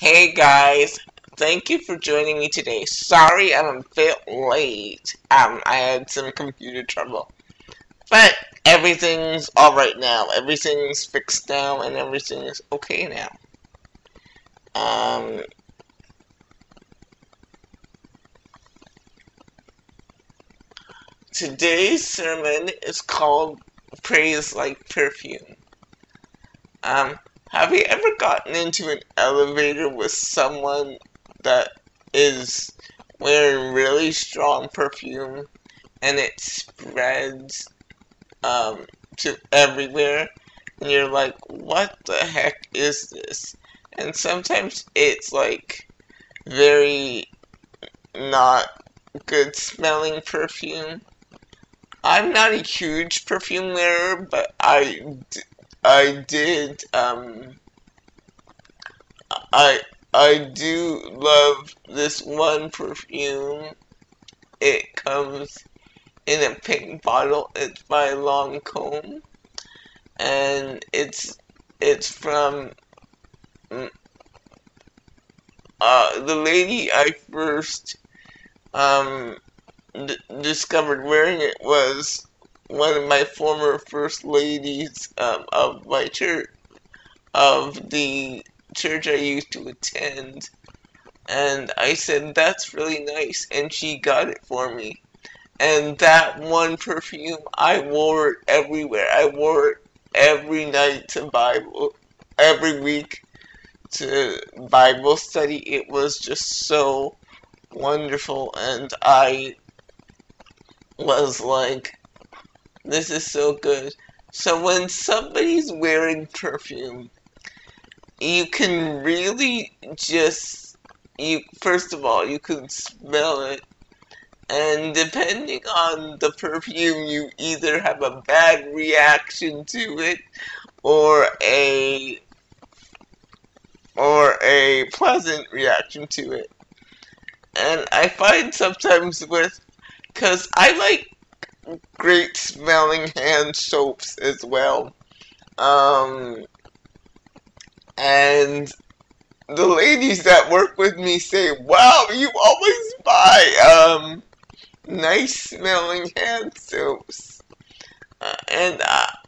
Hey guys, thank you for joining me today. Sorry I'm a bit late. Um, I had some computer trouble. But everything's alright now. Everything's fixed now and everything is okay now. Um, today's sermon is called Praise Like Perfume. Um, have you ever gotten into an elevator with someone that is wearing really strong perfume and it spreads um, to everywhere and you're like, what the heck is this? And sometimes it's like very not good smelling perfume. I'm not a huge perfume wearer, but I I did, um, I, I do love this one perfume. It comes in a pink bottle. It's by Lancome. And it's, it's from, mm, uh, the lady I first, um, discovered wearing it was one of my former first ladies um, of my church, of the church I used to attend. And I said, that's really nice. And she got it for me. And that one perfume, I wore it everywhere. I wore it every night to Bible, every week to Bible study. It was just so wonderful. And I was like, this is so good. So when somebody's wearing perfume, you can really just you first of all you can smell it and depending on the perfume you either have a bad reaction to it or a or a pleasant reaction to it and I find sometimes with because I like great smelling hand soaps as well. Um, and the ladies that work with me say, wow, you always buy um, nice smelling hand soaps. Uh, and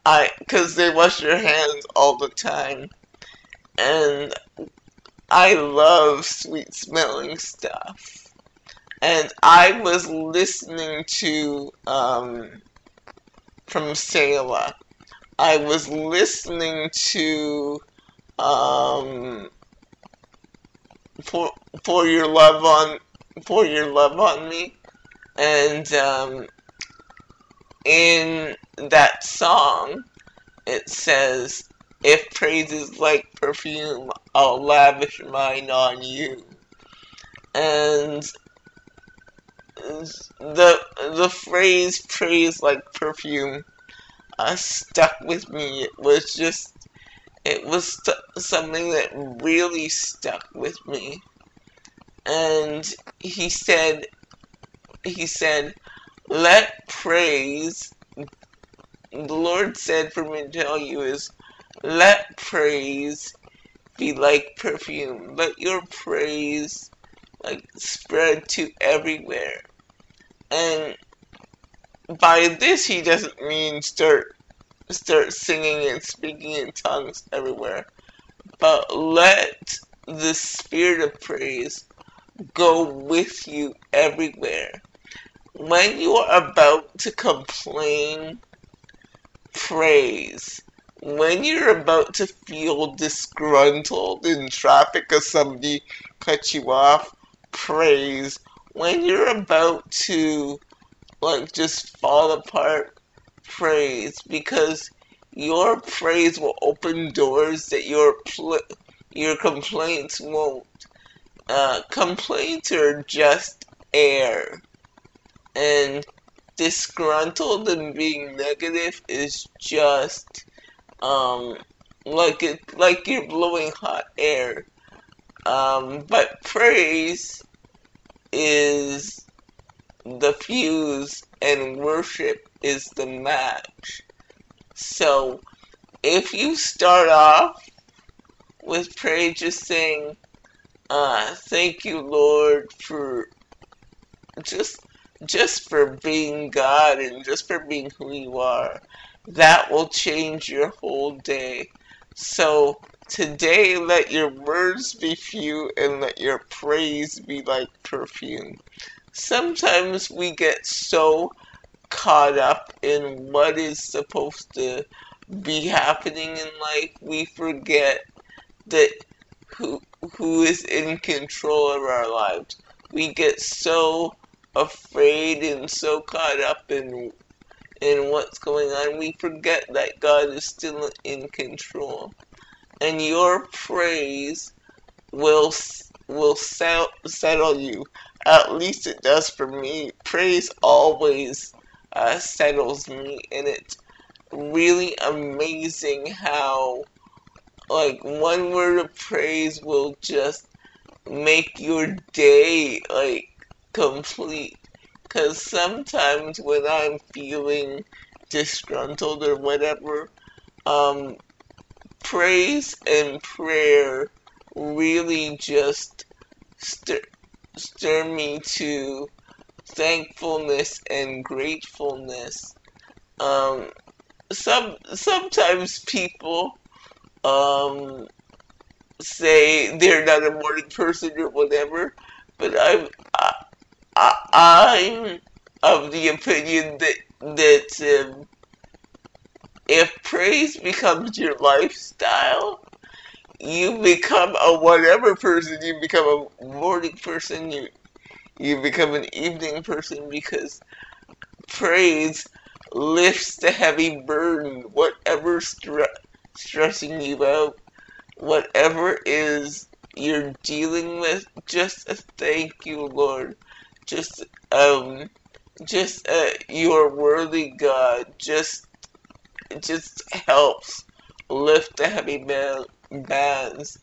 I, because they wash their hands all the time. And I love sweet smelling stuff and I was listening to um, from Selah. I was listening to um, for for your love on for your love on me, and um, in that song, it says, "If praise is like perfume, I'll lavish mine on you." And the the phrase "praise like perfume" uh, stuck with me. It was just it was something that really stuck with me. And he said he said, "Let praise." The Lord said for me to tell you is, let praise be like perfume. Let your praise like spread to everywhere. And by this he doesn't mean start start singing and speaking in tongues everywhere. But let the spirit of praise go with you everywhere. When you are about to complain, praise. When you're about to feel disgruntled in traffic because somebody cut you off, praise when you're about to like just fall apart, praise because your praise will open doors that your your complaints won't. Uh, complaints are just air, and disgruntled and being negative is just um like it like you're blowing hot air. Um, but praise is the fuse and worship is the match. So if you start off with praise just saying, Uh, thank you, Lord, for just just for being God and just for being who you are. That will change your whole day. So today let your words be few and let your praise be like perfume. Sometimes we get so caught up in what is supposed to be happening in life, we forget that who who is in control of our lives. We get so afraid and so caught up in in what's going on, we forget that God is still in control. And your praise will will settle you. At least it does for me. Praise always uh, settles me, and it's really amazing how like one word of praise will just make your day like complete because sometimes when I'm feeling disgruntled or whatever um praise and prayer really just stir, stir me to thankfulness and gratefulness. Um some sometimes people um say they're not a morning person or whatever, but I'm I, I, I'm of the opinion that that um, if praise becomes your lifestyle, you become a whatever person. You become a morning person. You you become an evening person because praise lifts the heavy burden, whatever stre- stressing you out, whatever is you're dealing with, just a thank you, Lord. Just, um, just, uh, you are worthy, God. Just, just helps lift the heavy bands.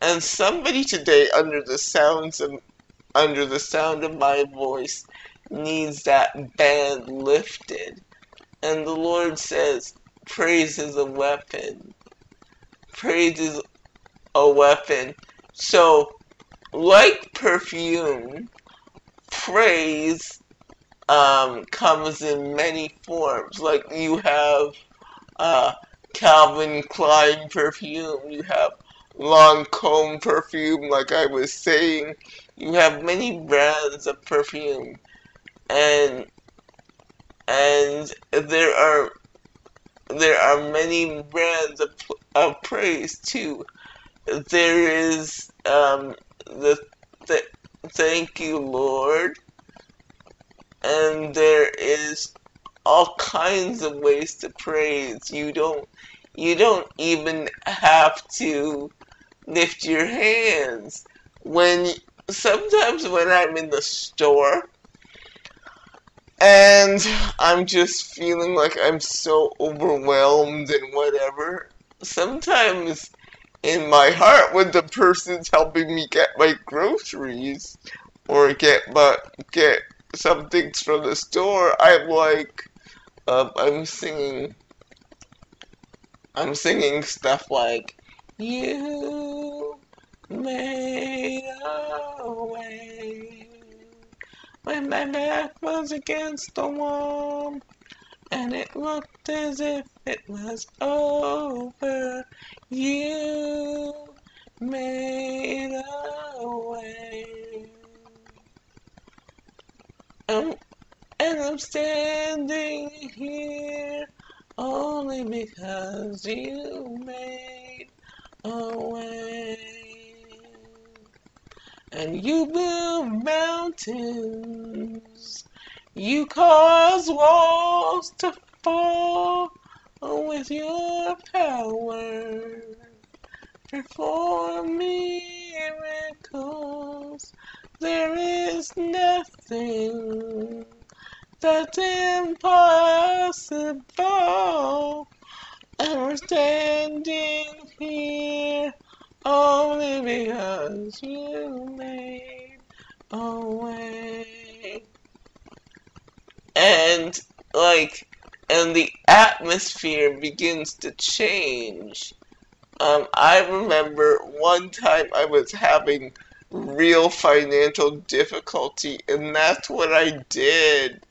And somebody today, under the sounds of, under the sound of my voice, needs that band lifted. And the Lord says, praise is a weapon. Praise is a weapon. So, like perfume, praise um, comes in many forms. Like you have uh, Calvin Klein perfume, you have Lancome perfume, like I was saying. You have many brands of perfume. And and there are there are many brands of, of praise too. There is um, the th thank you Lord, and there is all kinds of ways to praise. You don't you don't even have to lift your hands when sometimes when I'm in the store and I'm just feeling like I'm so overwhelmed and whatever. Sometimes in my heart when the person's helping me get my groceries or get my get some things from the store, I'm like um, I'm singing I'm singing stuff like You made a way when my back was against the wall and it looked as if it was over. You made a way. Um, and I'm standing here only because you made a way and you move mountains. You cause walls to fall with your power. Perform miracles. There is nothing that's impossible. And we're standing here only because you made a way. And, like, and the atmosphere begins to change. Um, I remember one time I was having real financial difficulty, and that's what I did.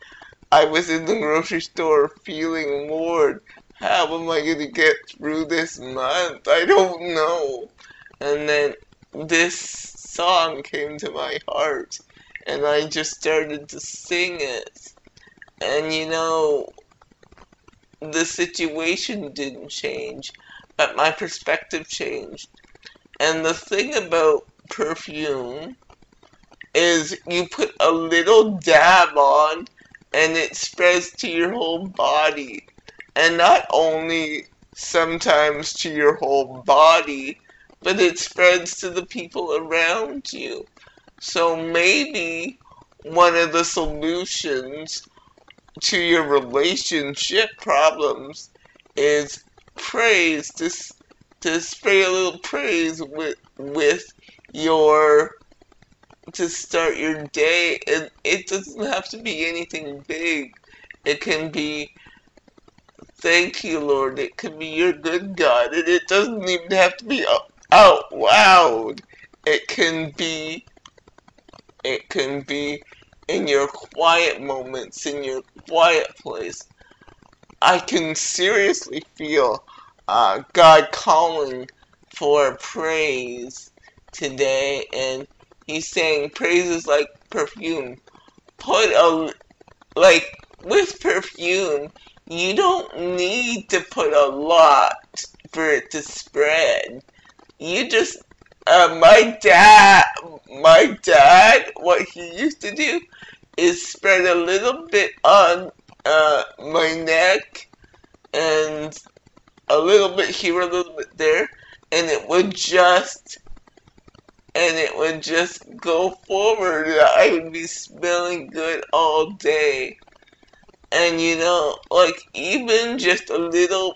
I was in the grocery store feeling, Lord, how am I going to get through this month? I don't know. And then this song came to my heart, and I just started to sing it. And you know, the situation didn't change, but my perspective changed. And the thing about perfume is you put a little dab on and it spreads to your whole body. And not only sometimes to your whole body, but it spreads to the people around you. So maybe one of the solutions to your relationship problems is praise to to spray a little praise with with your to start your day and it doesn't have to be anything big. It can be thank you lord. It can be your good god. And it doesn't even have to be out loud. It can be it can be in your quiet moments, in your quiet place. I can seriously feel uh, God calling for praise today, and He's saying praises like perfume. Put a like with perfume, you don't need to put a lot for it to spread. You just uh, my dad, my dad, what he used to do is spread a little bit on uh, my neck and a little bit here, a little bit there, and it would just and it would just go forward. And I would be smelling good all day. And you know, like even just a little,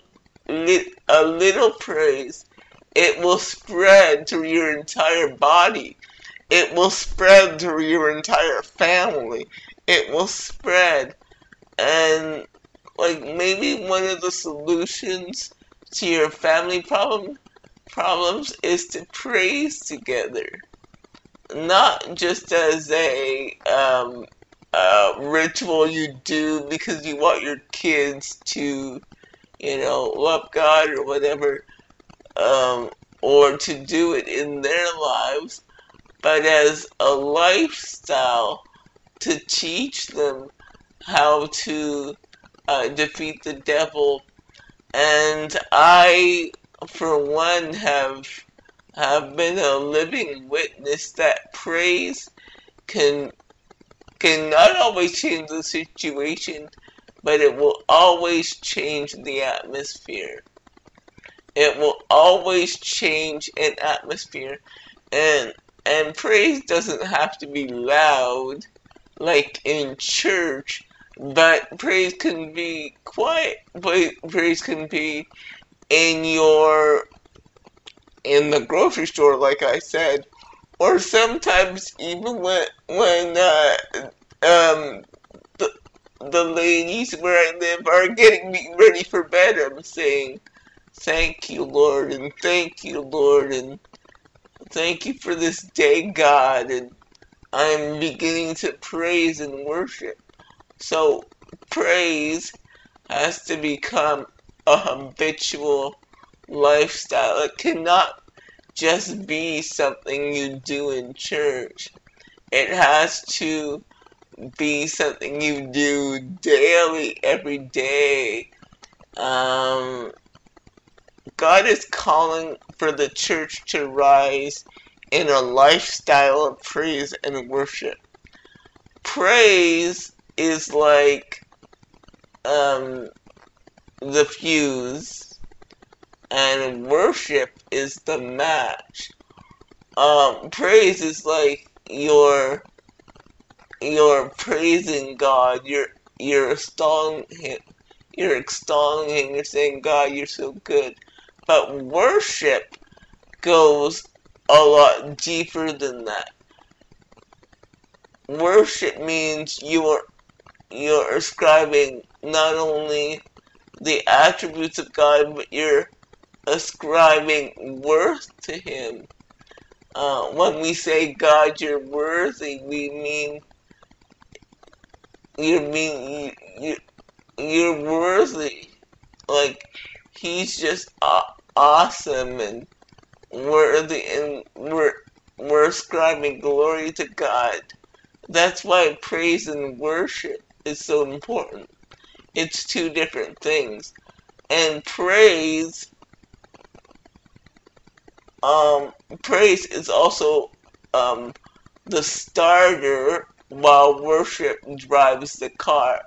a little praise, it will spread through your entire body it will spread through your entire family. It will spread. And, like, maybe one of the solutions to your family problem problems is to praise together. Not just as a um, uh, ritual you do because you want your kids to, you know, love God or whatever, um, or to do it in their lives, but as a lifestyle to teach them how to uh, defeat the devil. And I, for one, have have been a living witness that praise can can not always change the situation, but it will always change the atmosphere. It will always change an atmosphere. And and praise doesn't have to be loud, like in church, but praise can be quiet. But praise can be in your in the grocery store, like I said, or sometimes even when when uh, um the the ladies where I live are getting me ready for bed. I'm saying, "Thank you, Lord," and "Thank you, Lord," and Thank you for this day, God, and I'm beginning to praise and worship. So, praise has to become a habitual lifestyle. It cannot just be something you do in church. It has to be something you do daily, every day. Um, God is calling for the church to rise in a lifestyle of praise and worship. Praise is like um, the fuse, and worship is the match. Um, praise is like your you're praising God. You're you're extolling Him. You're extolling Him. You're saying, God, you're so good. But worship goes a lot deeper than that. Worship means you are you're ascribing not only the attributes of God, but you're ascribing worth to Him. uh, when we say God, you're worthy, we mean you mean you, you're worthy. Like he's just awesome and worthy, and we're we're ascribing glory to God. That's why praise and worship is so important. It's two different things. And praise um praise is also um the starter while worship drives the car.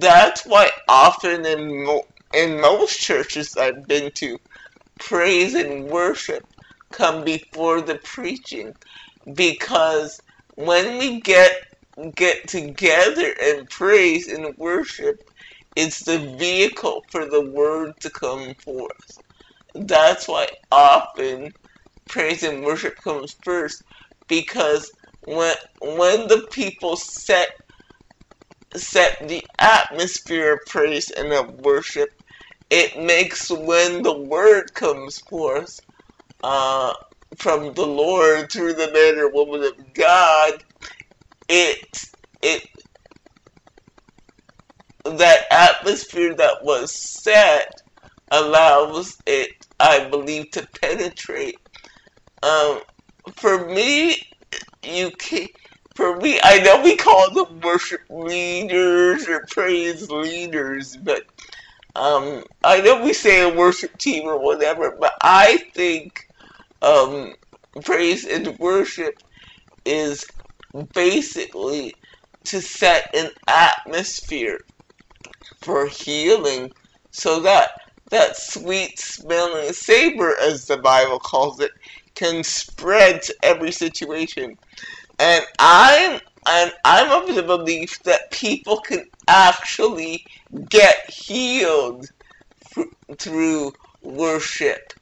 That's why often in mo- in most churches I've been to, praise and worship come before the preaching because when we get get together and praise and worship, it's the vehicle for the word to come forth. That's why often praise and worship comes first because when when the people set set the atmosphere of praise and of worship, it makes when the word comes forth uh, from the Lord through the man or woman of God, it it that atmosphere that was set allows it, I believe, to penetrate. Um, for me, you can for me, I know we call them worship leaders or praise leaders, but um, I know we say a worship team or whatever, but I think um, praise and worship is basically to set an atmosphere for healing so that that sweet smelling savor, as the Bible calls it, can spread to every situation. And I'm and I'm of the belief that people can actually get healed through worship.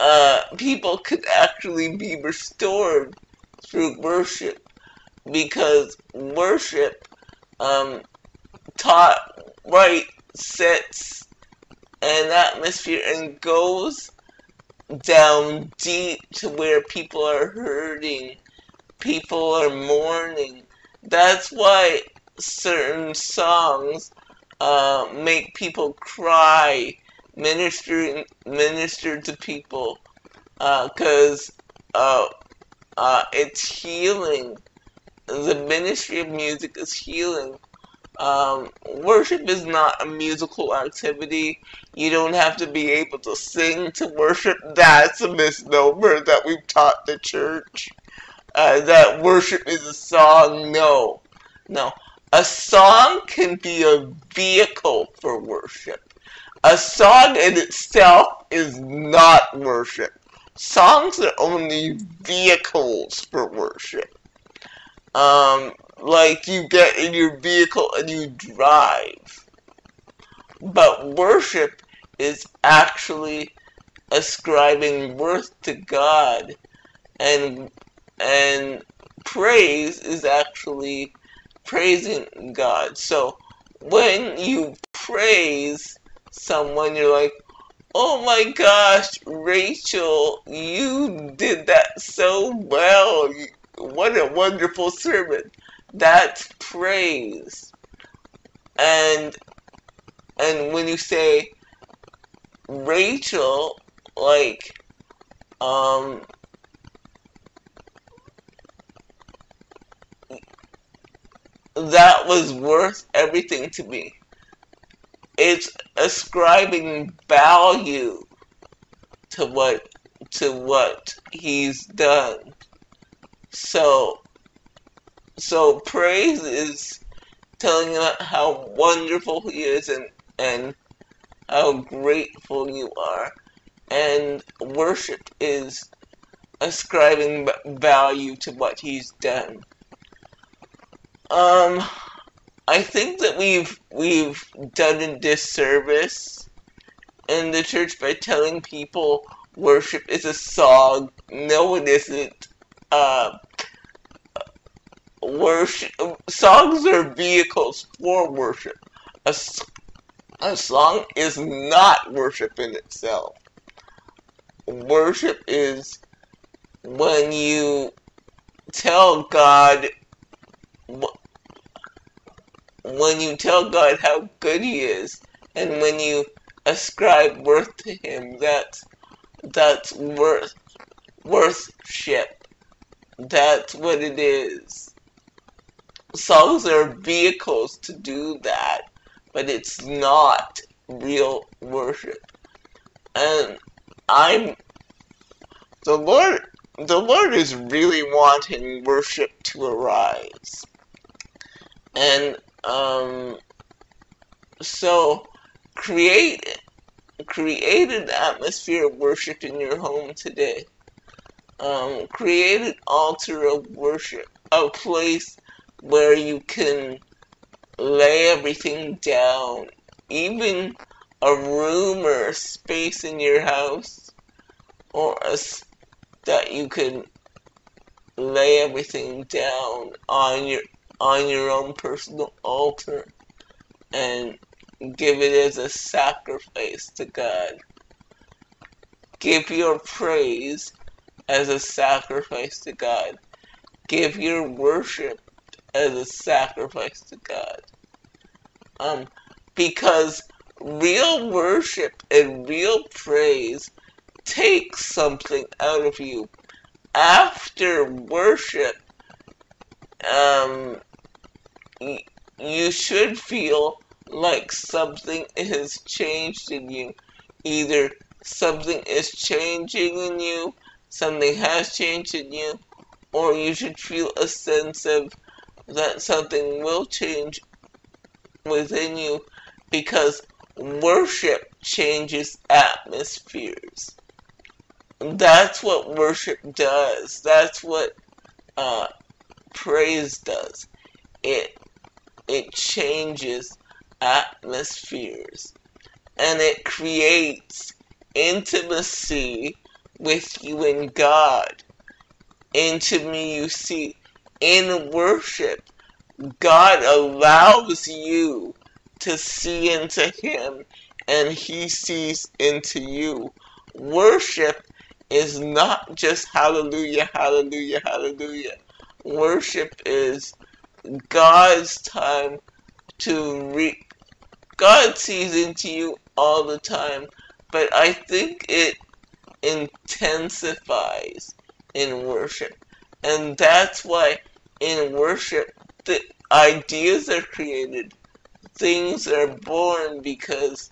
Uh, people could actually be restored through worship because worship um, taught right sets an atmosphere and goes down deep to where people are hurting, people are mourning. That's why certain songs uh, make people cry, minister minister to people, because uh, uh, it's healing. The ministry of music is healing. Um, worship is not a musical activity. You don't have to be able to sing to worship. That's a misnomer that we've taught the church. Uh, that worship is a song. No. No. A song can be a vehicle for worship. A song in itself is not worship. Songs are only vehicles for worship. Um, like you get in your vehicle and you drive. But worship is actually ascribing worth to God and and praise is actually praising God. So when you praise someone you're like, "Oh my gosh, Rachel, you did that so well. What a wonderful sermon." That's praise. And and when you say Rachel, like um that was worth everything to me. It's ascribing value to what to what he's done. So so praise is telling about how wonderful he is and, and how grateful you are. And worship is ascribing value to what he's done. Um, I think that we've we've done a disservice in the church by telling people worship is a song. No, it isn't. Uh, worship songs are vehicles for worship. A, a song is not worship in itself. Worship is when you tell God when you tell God how good He is, and when you ascribe worth to Him, that's that's worth worship. That's what it is. Songs are vehicles to do that, but it's not real worship. And I'm the Lord the Lord is really wanting worship to arise. And um so create create an atmosphere of worship in your home today. Um, create an altar of worship, a place where you can lay everything down, even a room or a space in your house, or a, that you can lay everything down on your on your own personal altar and give it as a sacrifice to God. Give your praise as a sacrifice to God. Give your worship as a sacrifice to God. Um, because real worship and real praise takes something out of you. After worship, um, you should feel like something has changed in you. Either something is changing in you, something has changed in you, or you should feel a sense of that something will change within you because worship changes atmospheres. That's what worship does. That's what uh, praise does. It it changes atmospheres and it creates intimacy with you and God. Into me, you see, in worship, God allows you to see into Him and He sees into you. Worship is not just hallelujah, hallelujah, hallelujah. Worship is God's time to re- God sees into you all the time, but I think it intensifies in worship. And that's why in worship, the ideas are created, things are born because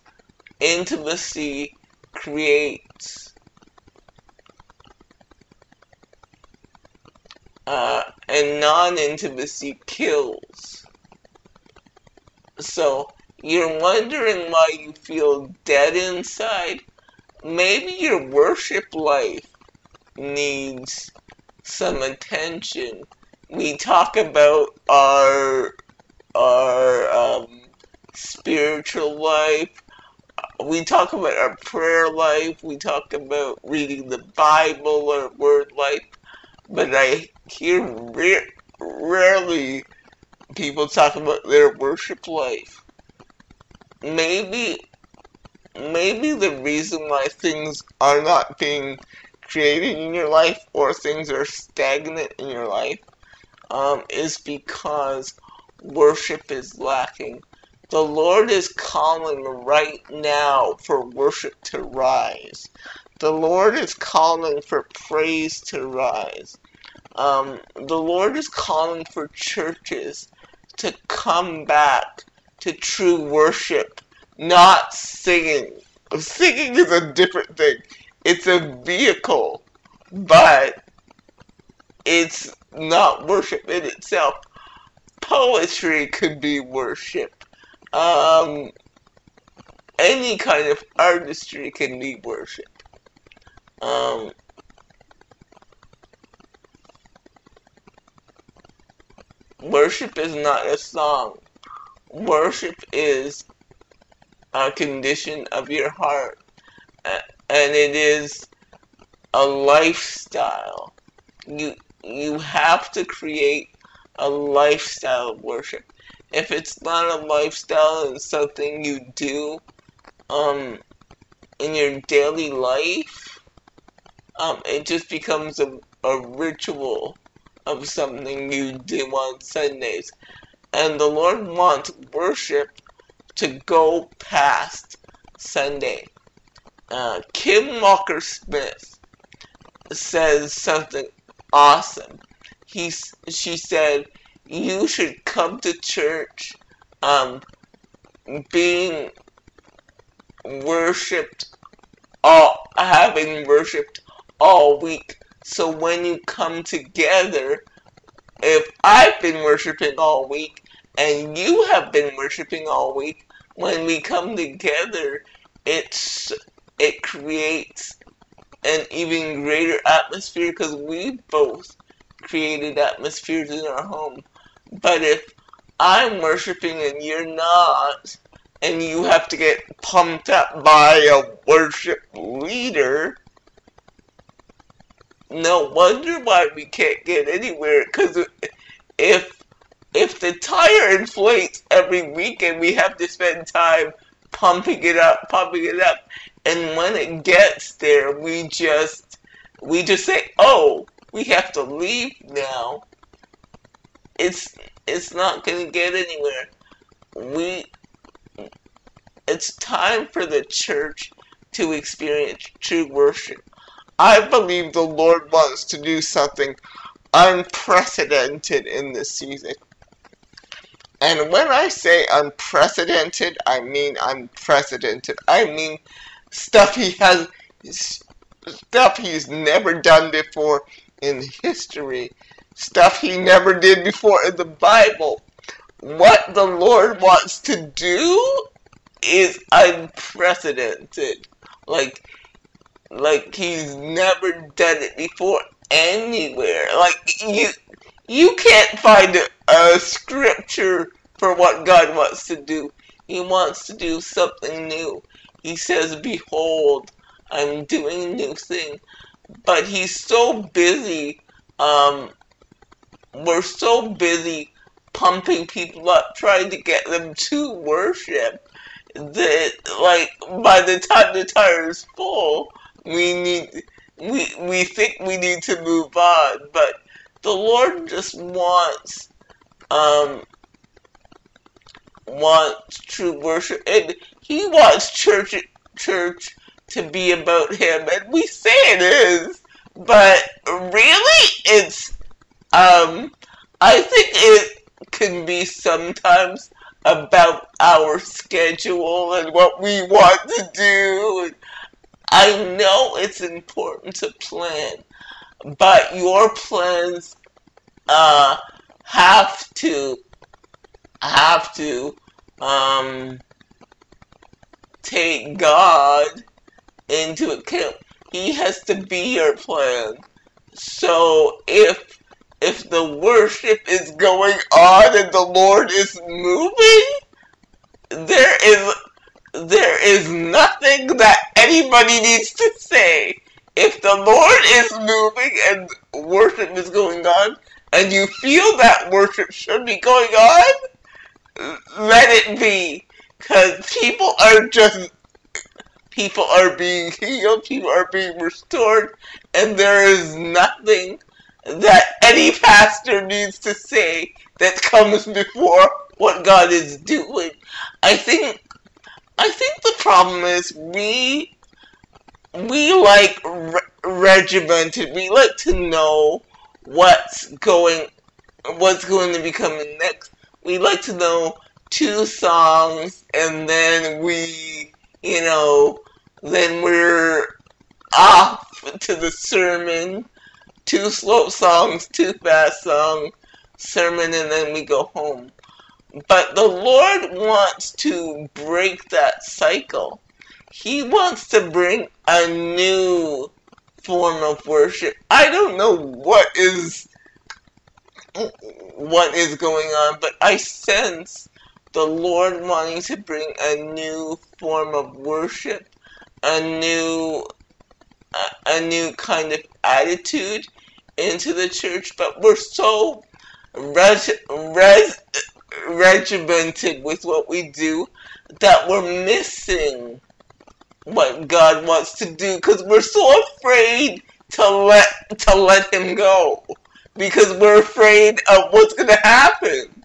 intimacy creates. Uh, and non-intimacy kills. So, you're wondering why you feel dead inside? Maybe your worship life needs some attention. We talk about our our um, spiritual life. We talk about our prayer life. We talk about reading the Bible or word life. But I hear rarely people talk about their worship life maybe maybe the reason why things are not being created in your life or things are stagnant in your life um, is because worship is lacking. The Lord is calling right now for worship to rise. The Lord is calling for praise to rise. Um, the Lord is calling for churches to come back to true worship, not singing. Singing is a different thing. It's a vehicle, but it's not worship in itself. Poetry could be worship. Um, any kind of artistry can be worship. Um, worship is not a song worship is a condition of your heart and it is a lifestyle you you have to create a lifestyle of worship if it's not a lifestyle and something you do um in your daily life Um, it just becomes a, a ritual of something you do on Sundays. And the Lord wants worship to go past Sunday. Uh, Kim Walker Smith says something awesome. He's, she said, you should come to church um, being worshipped all having worshipped all week. So when you come together, if I've been worshiping all week and you have been worshiping all week, when we come together, it's it creates an even greater atmosphere because we both created atmospheres in our home. But if I'm worshiping and you're not, and you have to get pumped up by a worship leader, no wonder why we can't get anywhere. Because if if the tire inflates every week and we have to spend time pumping it up, pumping it up, and when it gets there, we just we just say, "Oh, we have to leave now." It's it's not going to get anywhere. We it's time for the church to experience true worship. I believe the Lord wants to do something unprecedented in this season. And when I say unprecedented, I mean unprecedented. I mean stuff he has, stuff he's never done before in history, stuff he never did before in the Bible. What the Lord wants to do is unprecedented. Like, like he's never done it before anywhere. Like you, you can't find a, a scripture for what God wants to do. He wants to do something new. He says, "Behold, I'm doing a new thing." But he's so busy. Um, we're so busy pumping people up, trying to get them to worship that like by the time the tire is full, we need we we think we need to move on, but the Lord just wants um wants true worship and he wants church church to be about him and we say it is but really it's um I think it can be sometimes about our schedule and what we want to do. I know it's important to plan, but your plans uh, have to have to um, take God into account. He has to be your plan. So if if the worship is going on and the Lord is moving, there is there is nothing that anybody needs to say. If the Lord is moving and worship is going on, and you feel that worship should be going on, let it be. Because people are just, people are being healed, people are being restored, and there is nothing that any pastor needs to say that comes before what God is doing. I think I think the problem is we we like re- regimented. We like to know what's going what's going to be coming next. We like to know two songs and then we you know then we're off to the sermon two slow songs, two fast songs, sermon, and then we go home. But the Lord wants to break that cycle. He wants to bring a new form of worship. I don't know what is what is going on, but I sense the Lord wanting to bring a new form of worship, a new a, a new kind of attitude into the church, but we're so regimented with what we do that we're missing what God wants to do because we're so afraid to let to let him go because we're afraid of what's going to happen.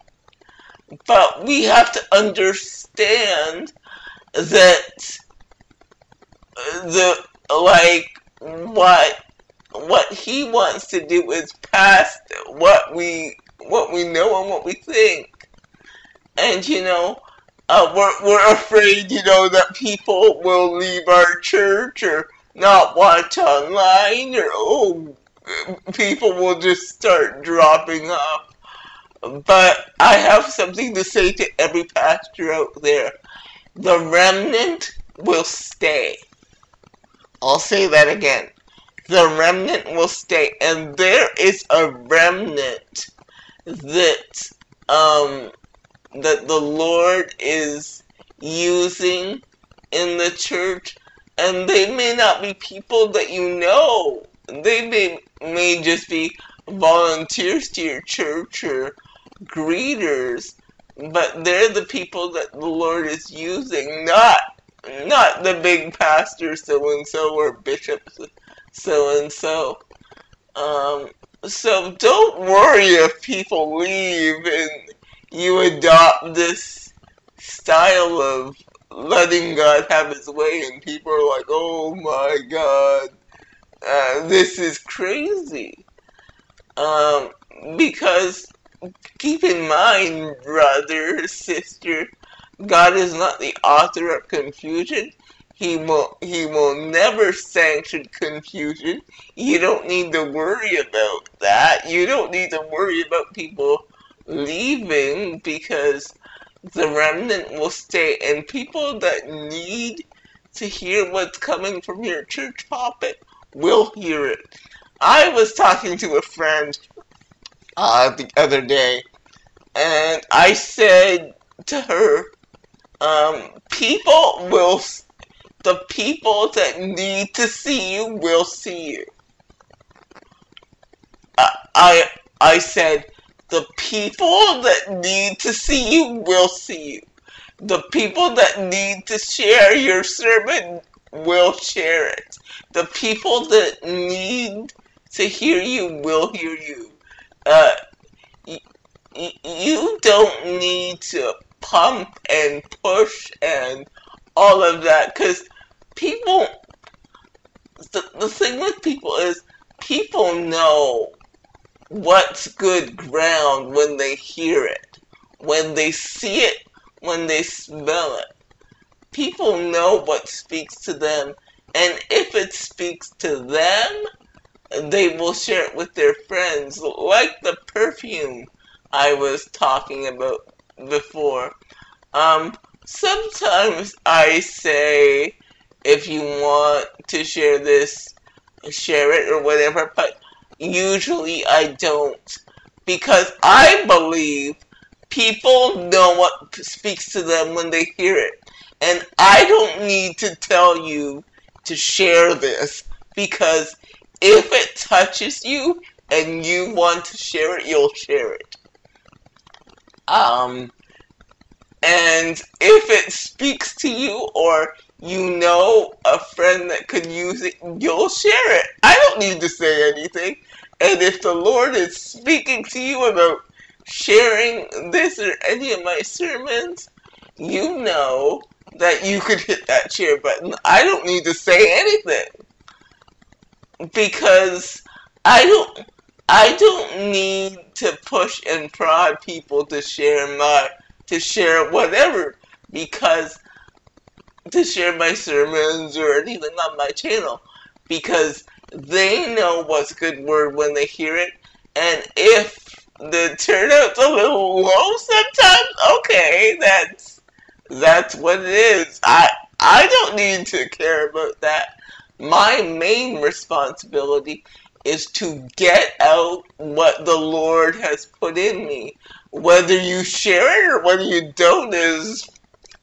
But we have to understand that the like what what he wants to do is past what we what we know and what we think. And you know, uh, we're we're afraid, you know, that people will leave our church or not watch online or oh people will just start dropping off. But I have something to say to every pastor out there. The remnant will stay. I'll say that again. The remnant will stay. And there is a remnant that um that the Lord is using in the church and they may not be people that you know. They may may just be volunteers to your church or greeters, but they're the people that the Lord is using, not not the big pastor so and so or bishop so and so. Um, so don't worry if people leave and you adopt this style of letting God have his way and people are like, oh my God, uh, this is crazy. Um, because keep in mind, brother, sister, God is not the author of confusion. He will he will never sanction confusion. You don't need to worry about that. You don't need to worry about people leaving because the remnant will stay and people that need to hear what's coming from your church pulpit will hear it. I was talking to a friend uh, the other day and I said to her, um, people will the people that need to see you will see you. I I said the people that need to see you will see you. The people that need to share your sermon will share it. The people that need to hear you will hear you. Uh, you don't need to pump and push and all of that because people the, the thing with people is people know what's good ground when they hear it when they see it when they smell it. People know what speaks to them and if it speaks to them they will share it with their friends like the perfume i was talking about before um sometimes i say if you want to share this, share it or whatever, but usually I don't. Because I believe people know what speaks to them when they hear it. And I don't need to tell you to share this because if it touches you and you want to share it, you'll share it. Um, and if it speaks to you or you know a friend that could use it, you'll share it. I don't need to say anything. And if the Lord is speaking to you about sharing this or any of my sermons, you know that you could hit that share button. I don't need to say anything. Because I don't I don't need to push and prod people to share my to share whatever because to share my sermons or anything on my channel because they know what's good word when they hear it. And if the turnout's a little low sometimes, okay, that's that's what it is. I I don't need to care about that. My main responsibility is to get out what the Lord has put in me. Whether you share it or whether you don't is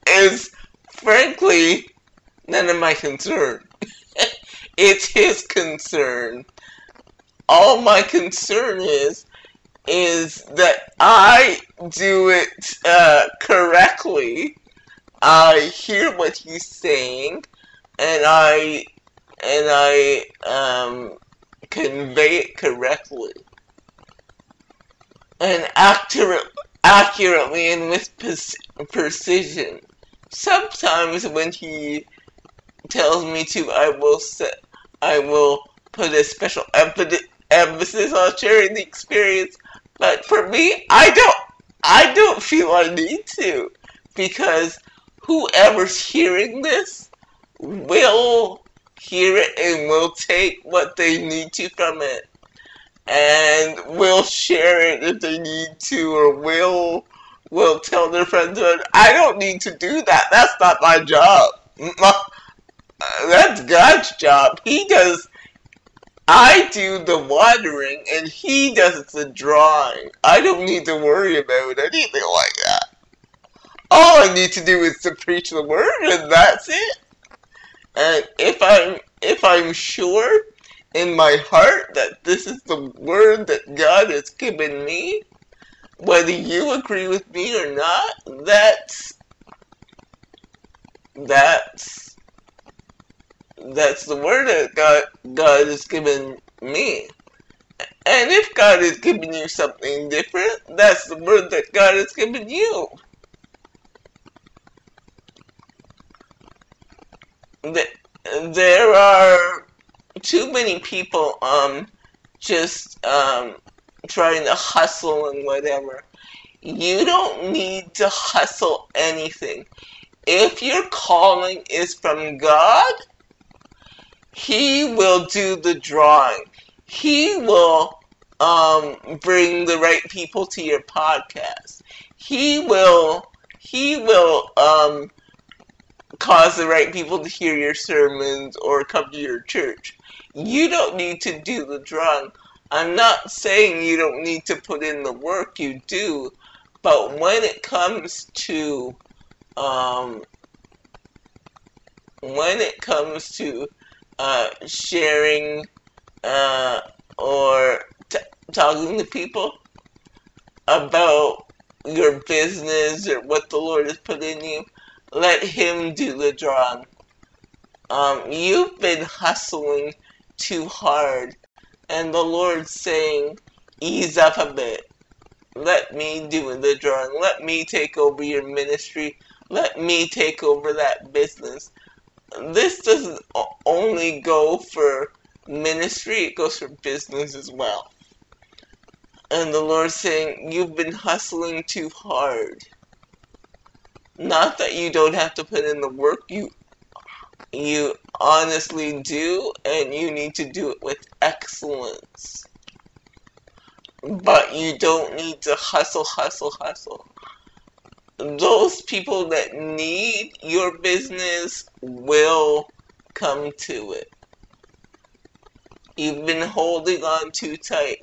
is frankly, none of my concern. it's his concern. All my concern is, is that I do it uh, correctly. I hear what he's saying, and I, and I, um, convey it correctly and accurate, accurately and with precision. Sometimes when he tells me to, I will set, I will put a special emphasis on sharing the experience. But for me, I don't, I don't feel I need to because whoever's hearing this will hear it and will take what they need to from it and will share it if they need to or will will tell their friends I don't need to do that. That's not my job. Mm, uh, that's God's job. He does I do the watering and he does the drawing. I don't need to worry about anything like that. All I need to do is to preach the word and that's it. And if I'm if I'm sure in my heart that this is the word that God has given me, whether you agree with me or not, that's that's that's the word that God God has given me. And if God has given you something different, that's the word that God has given you. There are too many people um just um trying to hustle and whatever. You don't need to hustle anything. If your calling is from God, He will do the drawing. He will um, bring the right people to your podcast. He will He will um, cause the right people to hear your sermons or come to your church. You don't need to do the drawing. I'm not saying you don't need to put in the work you do, but when it comes to um, when it comes to uh, sharing uh, or talking to people about your business or what the Lord has put in you, let Him do the drawing. Um, you've been hustling too hard. And the Lord saying, ease up a bit. Let me do the drawing. Let me take over your ministry. Let me take over that business. This doesn't only go for ministry, it goes for business as well. And the Lord saying, You've been hustling too hard. Not that you don't have to put in the work, you you honestly do, and you need to do it with excellence. But you don't need to hustle, hustle, hustle. Those people that need your business will come to it. You've been holding on too tight.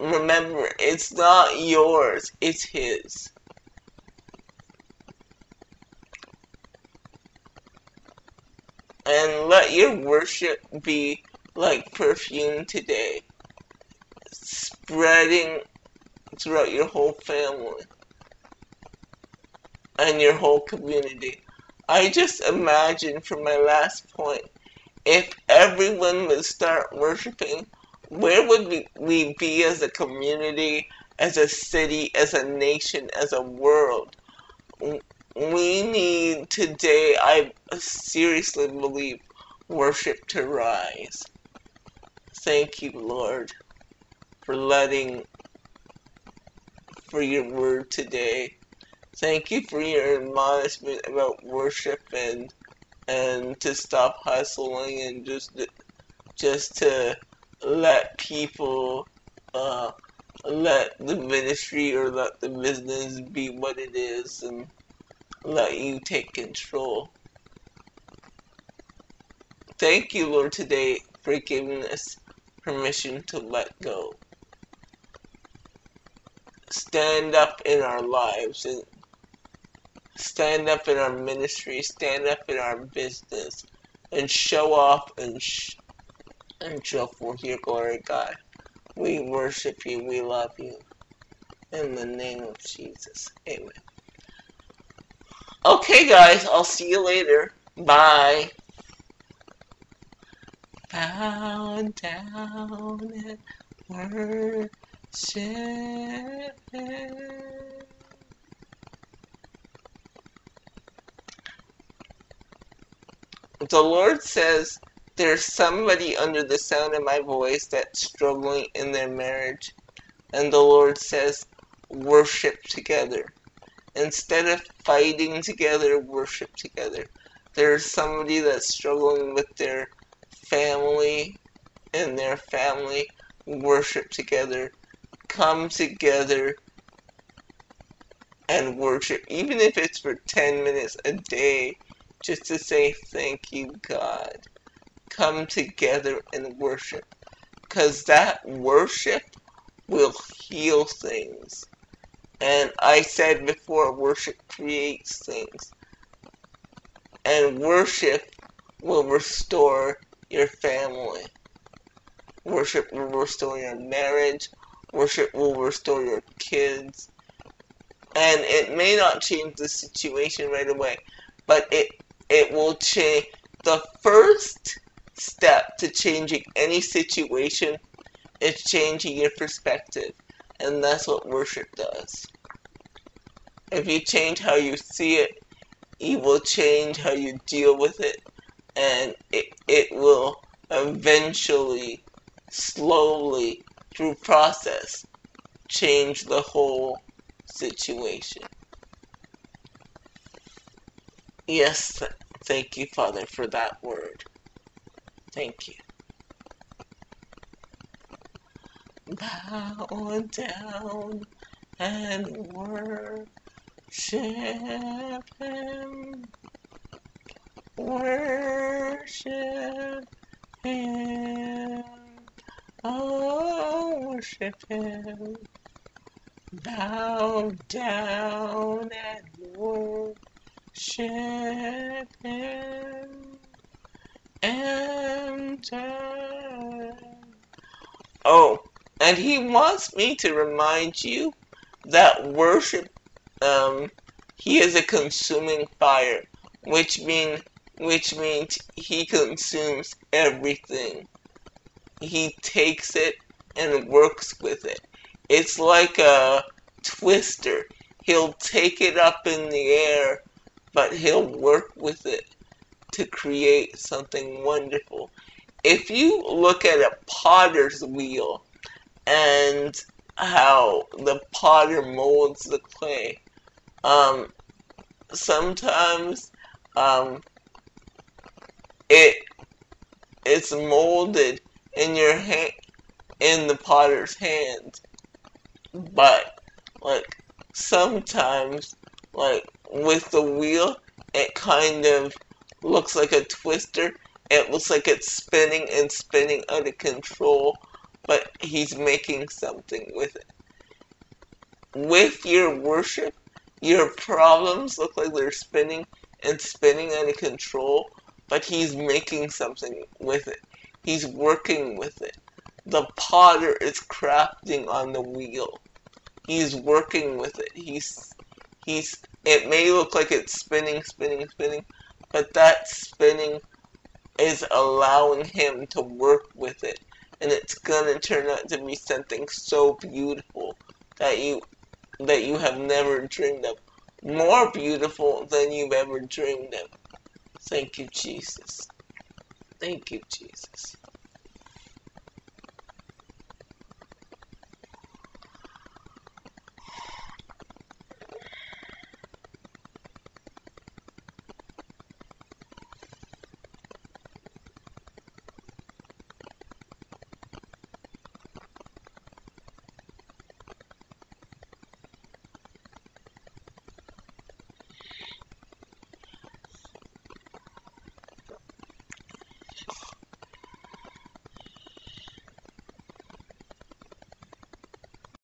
Remember, it's not yours, it's his. And let your worship be like perfume today, spreading throughout your whole family and your whole community. I just imagine from my last point, if everyone would start worshiping, where would we be as a community, as a city, as a nation, as a world? We need today, I seriously believe, worship to rise. Thank you, Lord, for letting, for your word today. Thank you for your admonishment about worship and and to stop hustling and just just to let people uh, let the ministry or let the business be what it is and let you take control. Thank you, Lord, today for giving us permission to let go. Stand up in our lives and stand up in our ministry, stand up in our business, and show off and, sh and show forth your glory, God. We worship you, we love you. In the name of Jesus. Amen. Okay, guys, I'll see you later. Bye. bow down and worship The Lord says there's somebody under the sound of my voice that's struggling in their marriage, and the Lord says, worship together. Instead of fighting together, worship together. There's somebody that's struggling with their family and their family worship together. Come together and worship, even if it's for 10 minutes a day, just to say thank you, God. Come together and worship. Because that worship will heal things. And I said before, worship creates things. And worship will restore your family. Worship will restore your marriage. Worship will restore your kids. And it may not change the situation right away, but it it will change the first step to changing any situation is changing your perspective. And that's what worship does. If you change how you see it, you will change how you deal with it. And it, it will eventually, slowly, through process, change the whole situation. Yes, thank you, Father, for that word. Thank you. Bow down and worship Him. Worship Him. Oh, worship Him. Bow down and worship Him. Enter. Uh, oh, and he wants me to remind you that worship, um, he is a consuming fire, which mean, which means he consumes everything. He takes it and works with it. It's like a twister. He'll take it up in the air, but he'll work with it to create something wonderful. If you look at a potter's wheel and how the potter molds the clay, um, sometimes um, it it's molded in your hand in the potter's hand. But like sometimes like with the wheel it kind of looks like a twister. It looks like it's spinning and spinning out of control, but he's making something with it. With your worship, your problems look like they're spinning and spinning out of control, but he's making something with it. He's working with it. The potter is crafting on the wheel. He's working with it. He's he's it may look like it's spinning, spinning, spinning, but that spinning is allowing him to work with it and it's gonna turn out to be something so beautiful that you that you have never dreamed of. More beautiful than you've ever dreamed of. Thank you jesus. Thank you jesus